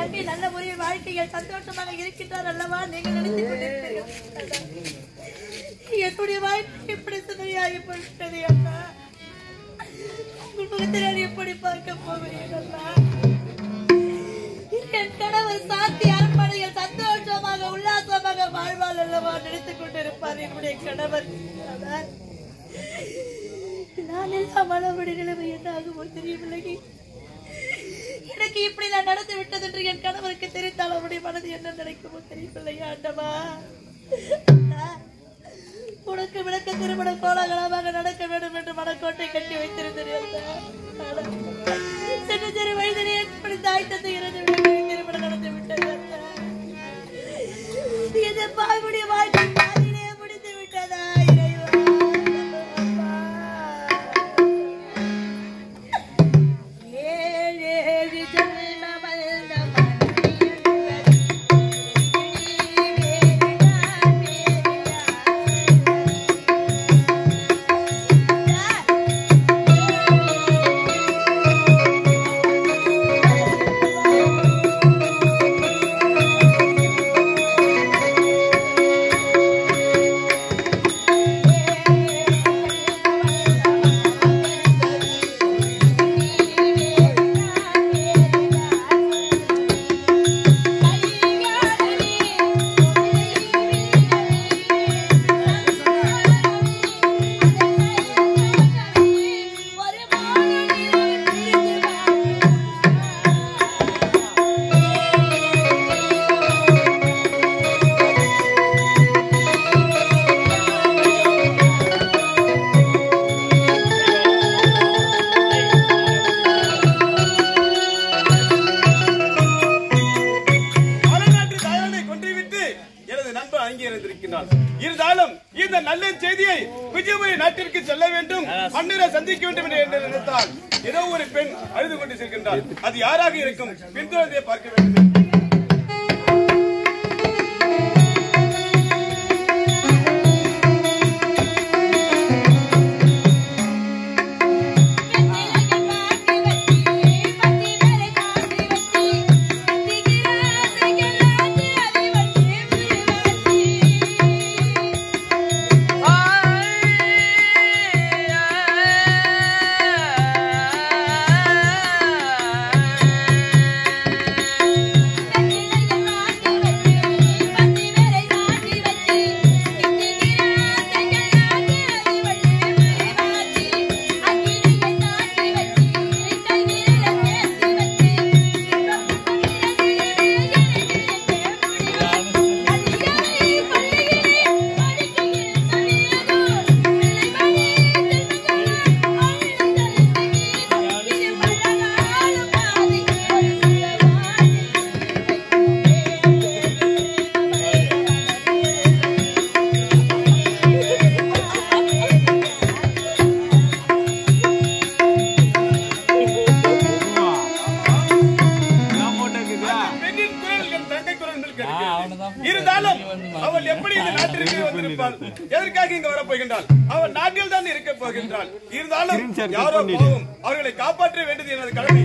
தம்பி நல்ல முறையில் வாழ்க்கையில் சந்தோஷமாக இருக்கின்றார் அல்லவா? நீங்கள் நினைத்துக் கொண்டிருக்கிறீர்கள். என்னுடைய வாழ்க்கை எப்படி சிதறியாகி போய்விட்டது அண்ணா? உங்கள் முகத்தை நான் எப்படி பார்க்க போகிறேன் அண்ணா? என் கணவர் சாத்தி அரண்மனையில் சந்தோஷமாக உல்லாசமாக வாழ்வாள் அல்லவா? நினைத்துக் கொண்டிருப்பார் என்னுடைய கணவர். நான் எல்லாம் மனபடி நிலைமை என்ன ஆகுமோ தெரியவில்லை எனக்கு இப்படி நான் நடந்து விட்டது என்று என் கணவருக்கு தெரிந்தால் அவருடைய மனது என்ன நினைக்குமோ தெரியவில்லை ஆண்டவா. உனக்கு விளக்க திருமணம் கோலாகலமாக நடக்க வேண்டும் என்று மனக்கோட்டை கட்டி வைத்திருந்தேன் சின்ன சிறு வயதிலே எப்படி தாய் தந்தை இருந்தாலும் இந்த நல்ல செய்தியை விஜயபுரி நாட்டிற்கு செல்ல வேண்டும். மன்னரை சந்திக்க வேண்டும் என்று நினைத்தால் ஏதோ ஒரு பெண் அழுது கொண்டு செல்கின்றார் அது யாராக இருக்கும்? பின்தொடர்ந்தே பார்க்க வேண்டும். வந்திருப்பாள் எதற்காக இங்க வரப்போகின்றாள் அவள் நாட்டில் தான் இருக்க போகின்றாள் இருந்தாலும் யாரோ அவர்களை காப்பாற்ற வேண்டியது எனது கடமை.